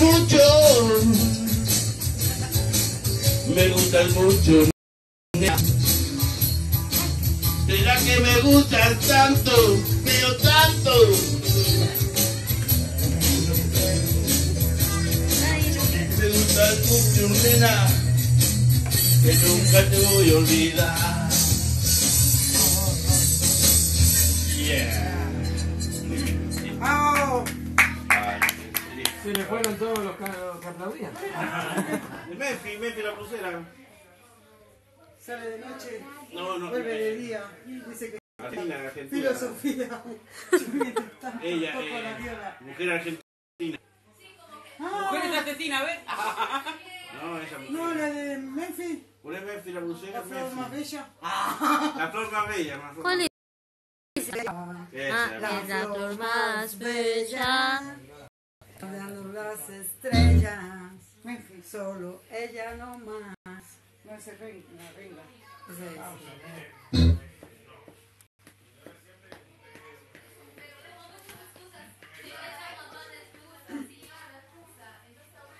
mucho. Me gustas mucho. ¿Será que me gustas tanto? Pero tanto. Me gustas mucho, nena. Que nunca te voy a olvidar. Yeah. Se le fueron todos los que, los que aplaudían. La pulsera. Sale de noche, No, no. vuelve de día. Dice que Argentina, Argentina. filosofía. Ella, Poco la eh, viola. mujer argentina. Mujeres asesinas, ¿ves? No, esa mujer. No, la de Memphis, Poné Memphis la pulsera. la flor más bella. La flor más bella, más ¿Cuál es? Esa, Ah, la- es la flor más bella. Dando las estrellas. Memphis. Solo ella no más. No es el rey, la reina. Esa es.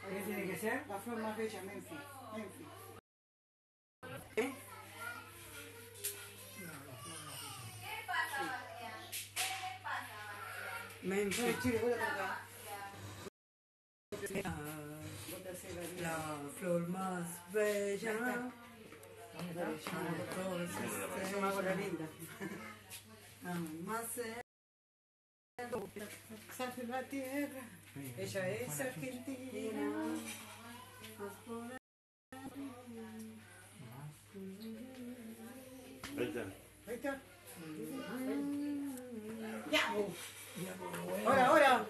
¿Qué tiene que ser? La flor más bella, Memphis. Memphis. Memphis. Chile, voy a cantar. La flor más bella. Más la tierra. Ella es argentina. Ahí está. Ahí está. Ya. Ahora, ahora.